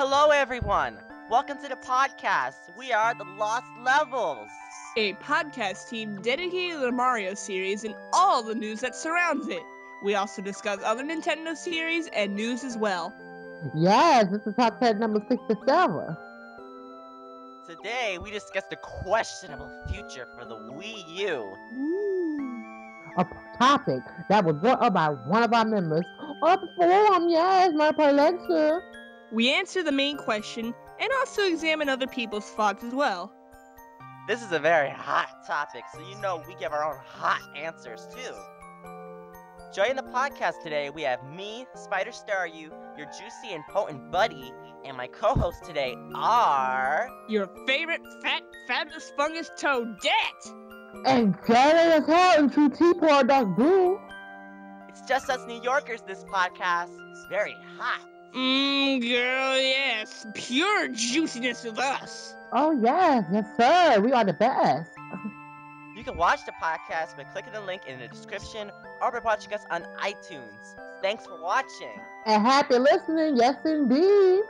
Hello, everyone. Welcome to the podcast. We are the Lost Levels. a podcast team dedicated to the Mario series and all the news that surrounds it. We also discuss other Nintendo series and news as well. Yes, this is top 10 number 67. Today, we discuss the questionable future for the Wii U. A topic that was brought up by one of our members on the forum. Yes, my prediction. We answer the main question and also examine other people's thoughts as well. This is a very hot topic, so you know we give our own hot answers too. Joining the podcast today, we have me, SpiderStaryu, your juicy and potent buddy, and my co-hosts today are Your favorite fat, fabulous fungus toadette! And Jerry as hell and True Teapot Dark Boo. It's just us New Yorkers. This podcast is very hot. Mmm, girl, yes. Pure juiciness with us. Oh, yes, yes, sir. We are the best. You can watch the podcast by clicking the link in the description or by watching us on iTunes. Thanks for watching. And happy listening. Yes, indeed.